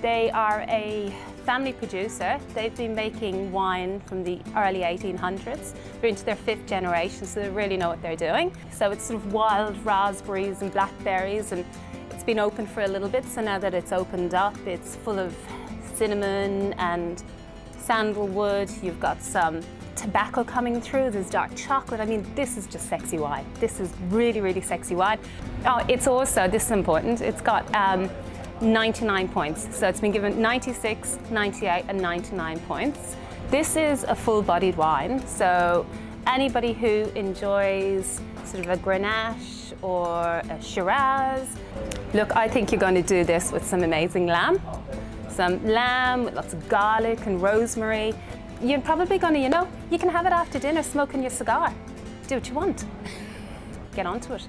They are a family producer. They've been making wine from the early 1800s. They're into their fifth generation, so they really know what they're doing. So it's sort of wild raspberries and blackberries, and it's been open for a little bit, so now that it's opened up, it's full of cinnamon and sandalwood. You've got some tobacco coming through, there's dark chocolate. I mean, this is just sexy wine. This is really, really sexy wine. Oh, it's also, this is important, it's got um, 99 points. So it's been given 96, 98 and 99 points. This is a full-bodied wine, so anybody who enjoys sort of a Grenache or a Shiraz, look, I think you're going to do this with some amazing lamb. Some lamb with lots of garlic and rosemary. You're probably going to, you know, you can have it after dinner smoking your cigar. Do what you want. Get onto it.